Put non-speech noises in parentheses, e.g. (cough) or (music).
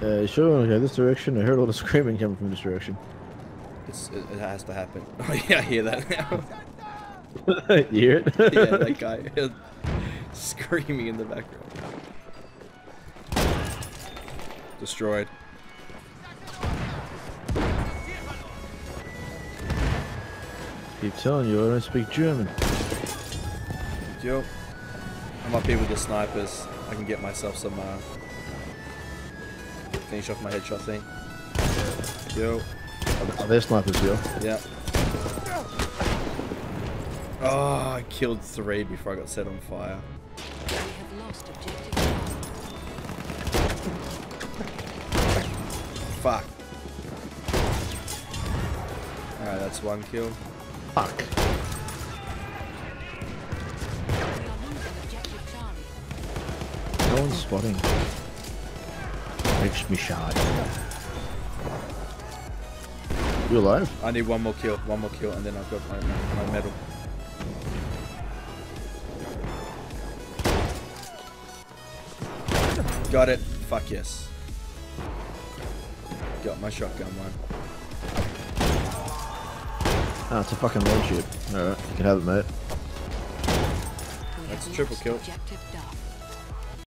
Uh, sure want to go this direction? I heard a lot of (laughs) screaming coming from this direction. It's, it, it has to happen. (laughs) Oh yeah, I hear that now. (laughs) you hear it? yeah, that guy screaming in the background. Destroyed. Keep telling you, I don't speak German. Yo, I'm up here with the snipers. I can get myself some, uh, finish off my headshot thing. Yo, Oh, they're snipers, yo. yeah. Oh, I killed three before I got set on fire. We have lost objective. Fuck. Alright, that's one kill. Fuck. We are losing objective Charlie. No one's spotting. Makes me shy. You alive? I need one more kill, one more kill, and then I've got my, my medal. Got it. Fuck yes. Got my shotgun one. Ah, it's a fucking load ship. Alright, you can have it, mate. We That's have triple kill. Objective Duff.